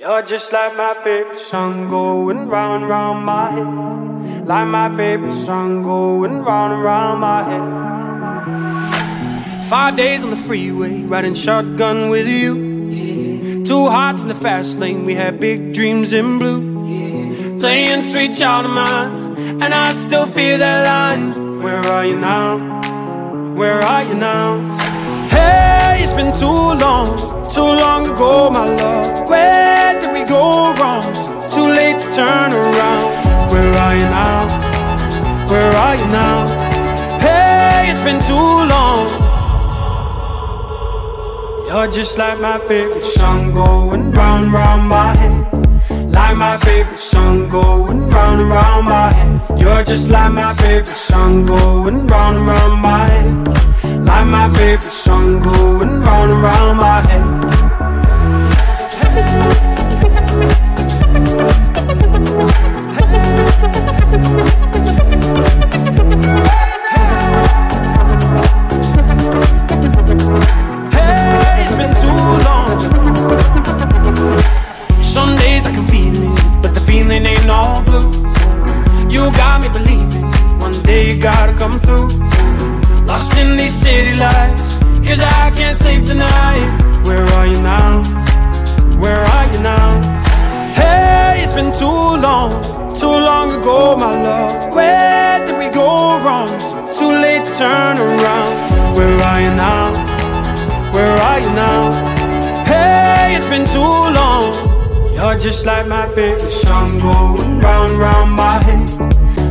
You're just like my favorite song going round round my head. Like my favorite song going round round my head. Five days on the freeway, riding shotgun with you. Two hearts in the fast lane, we had big dreams in blue. Playing sweet child of mine, and I still feel that line. Where are you now? Where are you now? Hey, it's been too long too long ago, my love. Where did we go wrong? Too late to turn around. Where are you now? Where are you now? Hey, it's been too long. You're just like my favorite song going round, round my head. Like my favorite song going round and round my head. You're just like my favorite song going round and round my head. Like my favorite song going round and round my head come through Lost in these city lights Cause I can't sleep tonight Where are you now? Where are you now? Hey, it's been too long Too long ago, my love Where did we go wrong? Too late to turn around Where are you now? Where are you now? Hey, it's been too long You're just like my favorite song Going round, round my head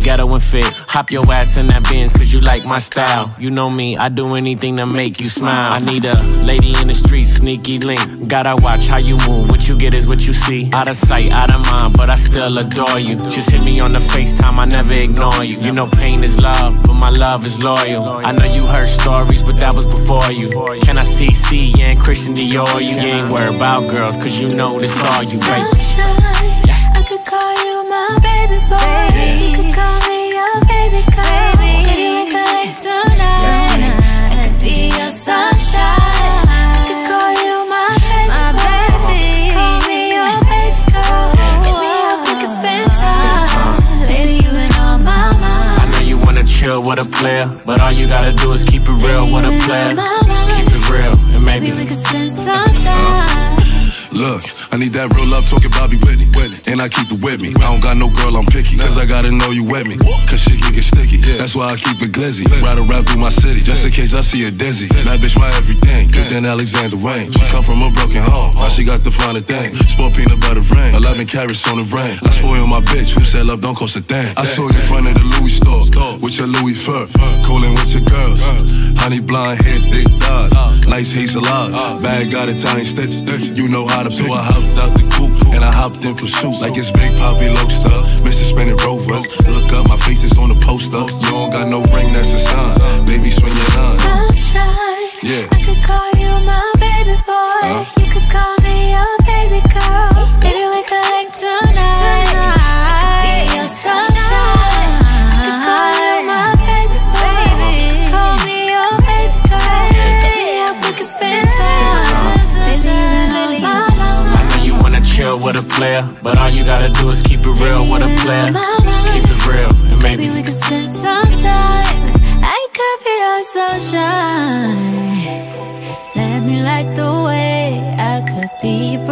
ghetto and fit. Hop your ass in that Benz cause you like my style. You know me, I do anything to make you smile. I need a lady in the street, sneaky link. Gotta watch how you move. What you get is what you see. Out of sight, out of mind, but I still adore you. Just hit me on the FaceTime, I never ignore you. You know pain is love, but my love is loyal. I know you heard stories, but that was before you. Can I see C and Christian Dior? You ain't worried about girls, cause you know this all you, baby. I could call you my baby boy. You could call me your baby girl. Baby, we could like tonight. I could be your sunshine. I could call you my baby. Call me your baby girl. Hit me up, we could spend time. Lady, you been on my mind. I know you wanna chill with a player, but all you gotta do is keep it real with a player. Keep it real, and maybe we could spend some uh-huh. time. Look, I need that real love talking Bobby Whitney. And I keep it with me. I don't got no girl, I'm picky. Cause I gotta know you with me. Cause shit can get sticky. That's why I keep it glizzy. Ride around through my city. Just in case I see a dizzy. That bitch my everything. Good than Alexander Wang. She come from a broken home. Now she got the finer thing. Sport peanut butter rain. 11 carats on the rain. I spoil my bitch. Who said love don't cost a thing? I saw you in front of the Louis store. With your Louis fur. Cooling with your girls. Honey blonde hair, thick thighs. Nice hazel eyes. Bag got Italian stitches. You know how to pick. So I hopped out the coupe. And I hopped in pursuit. Like it's Big Poppy Loaster. Mr. Spinning Rovers. Look up, my face is on the poster. You don't got no ring, that's a sign. Baby, swing your line. Sunshine. Yeah. I could call you my baby boy. Huh? You could call me your baby girl. Maybe we could like tonight. With a player. But all you gotta do is keep it real with a player. Keep it real, and maybe, Maybe we could spend some time. I could be your sunshine. Let me light the way. I could be a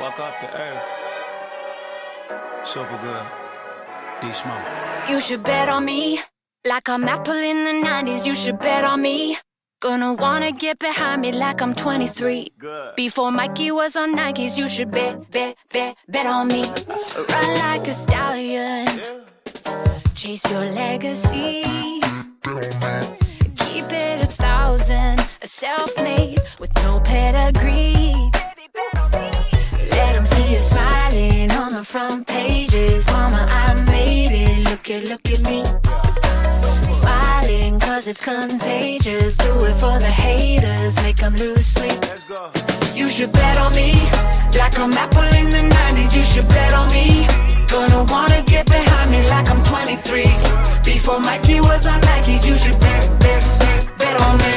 Walk off the earth. Super good. D Smoke. You should bet on me. Like I'm Apple in the 90s, you should bet on me. Gonna wanna get behind me like I'm 23. Good. Before Mikey was on Nikes, you should bet, bet, bet, bet on me. Run like a stallion. Chase your legacy. Keep it a thousand. A self-made with no pedigree. The front pages. Mama, I made it. Look at, look at me. Smiling cause it's contagious. Do it for the haters. Make 'em lose sleep. You should bet on me. Like I'm Apple in the 90s, you should bet on me. Gonna wanna get behind me like I'm 23 Before Mikey was on Nikes You should bet, bet, bet, bet on me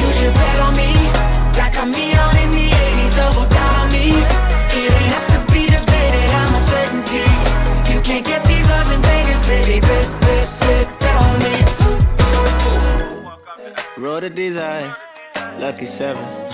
You should bet on me Like I'm Neon in the 80s Double down Can't get these odds in Vegas, baby. Bet, bet, bet on me. Roll the desire, lucky seven.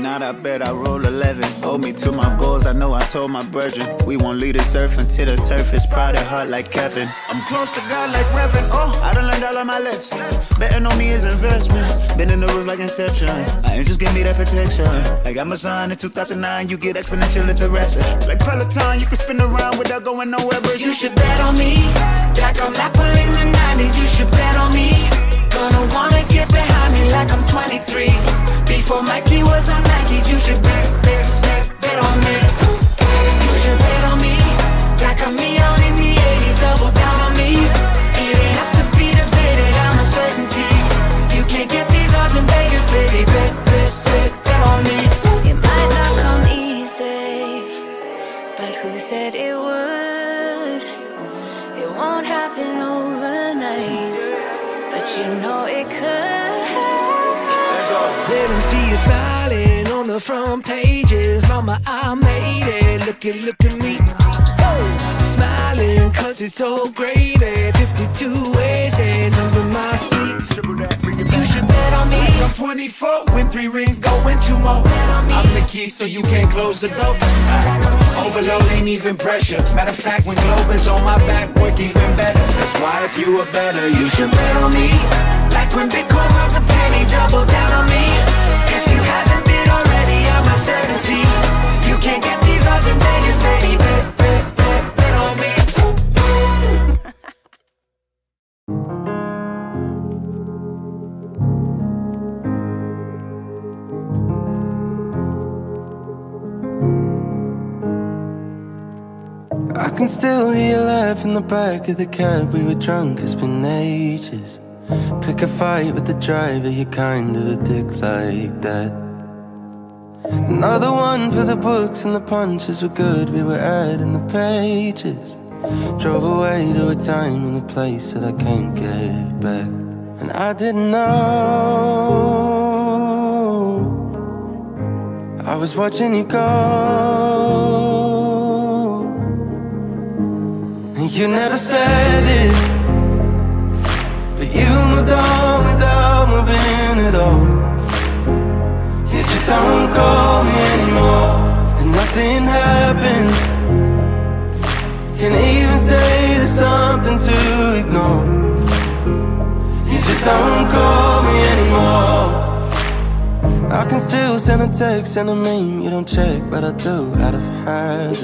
Not, I bet I roll 11. Hold me to my goals, I know I told my brethren. We won't leave the surf until the turf is proud and hot like Kevin. I'm close to God like Reverend. Oh, I done learned all of my lessons. Betting on me is investment. Been in the roof like Inception. I ain't just give me that protection. Like Amazon in 2009, you get exponential interest. Like Peloton, you can spin around without going nowhere, but You should bet on me Like I'm Apple in the 90s You should bet on me Gonna wanna get behind me like I'm 23 Before Mikey was on Nikes You should bet, bet, bet, bet on me. You should bet on me. Like I'm Neon in the 80s Double down on me. It ain't have to be debated I'm a certainty. You can't get these odds in Vegas, baby. Bet, bet, bet, bet on me. It might not come easy, but who said it would? It won't happen overnight, but you know it could. Let them see you smiling on the front pages. Mama, I made it. Look at, look at me. Oh, smiling cause it's so gravy. 52 ways and under my seat. You should bet on me. I'm 24, win three rings, go win two more. I'm the key, so you can't close the door. Overload ain't even pressure. Matter of fact, when Globe is on my back, work even better. That's why if you were better, you should bet on me. Like when Bitcoin was a penny, double down on me. If you haven't been already, I'm a certainty. You can't get these odds in Vegas, baby. Bet, bet, bet, bet on me. I can still hear you laugh in the back of the cab. We were drunk, it's been ages. Pick a fight with the driver, you're kind of a dick like that. Another one for the books and the punches were good. We were adding the pages. Drove away to a time and a place that I can't get back. And I didn't know. I was watching you go. And you never said it. But you moved on without moving at all. You just don't call me anymore. And nothing happened. Can't even say there's something to ignore. You just don't call me anymore. I can still send a text send a meme. You don't check, but I do out of hand.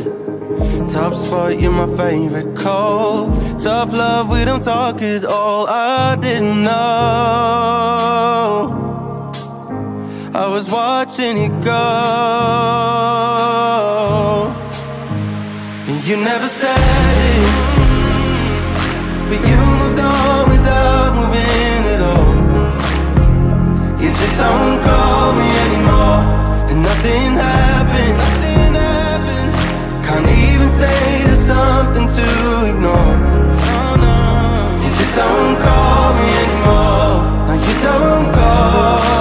Top spot, you're my favorite call. Tough love, we don't talk at all. I didn't know. I was watching you go. And you never said it But you moved on. it just don't call me anymore. And nothing happened, nothing happened. Can't even say there's something to ignore. You just don't call me anymore. Now you don't call